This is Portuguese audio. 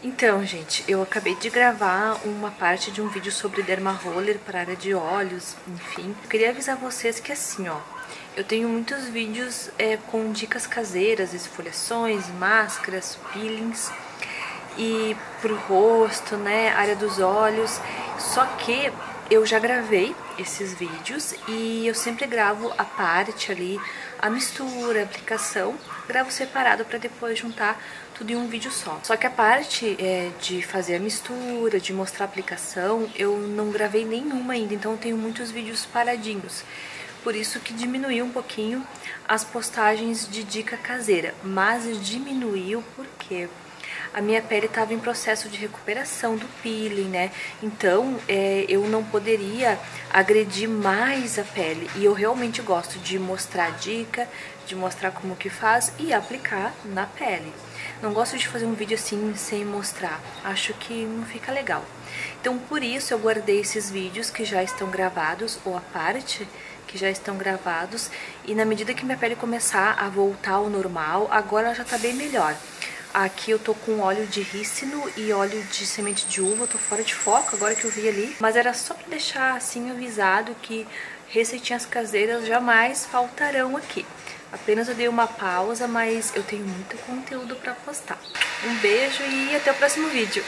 Então, gente, eu acabei de gravar uma parte de um vídeo sobre derma roller para área de olhos, enfim. Eu queria avisar vocês que assim, ó, eu tenho muitos vídeos é, com dicas caseiras, esfoliações, máscaras, peelings e pro rosto, né, área dos olhos. Só que eu já gravei esses vídeos e eu sempre gravo a parte ali, a mistura, a aplicação, gravo separado para depois juntar tudo em um vídeo só. Só que a parte é, de fazer a mistura, de mostrar a aplicação, eu não gravei nenhuma ainda, então eu tenho muitos vídeos paradinhos. Por isso que diminuiu um pouquinho as postagens de dica caseira, mas diminuiu porque a minha pele estava em processo de recuperação do peeling, né? Então é, eu não poderia agredir mais a pele. E eu realmente gosto de mostrar dica, de mostrar como que faz e aplicar na pele. Não gosto de fazer um vídeo assim sem mostrar, acho que não fica legal. Então por isso eu guardei esses vídeos que já estão gravados, ou a parte que já estão gravados, e na medida que minha pele começar a voltar ao normal, agora ela já tá bem melhor. Aqui eu tô com óleo de rícino e óleo de semente de uva, tô fora de foco agora que eu vi ali. Mas era só pra deixar assim avisado que receitinhas caseiras jamais faltarão aqui. Apenas eu dei uma pausa, mas eu tenho muito conteúdo pra postar. Um beijo e até o próximo vídeo.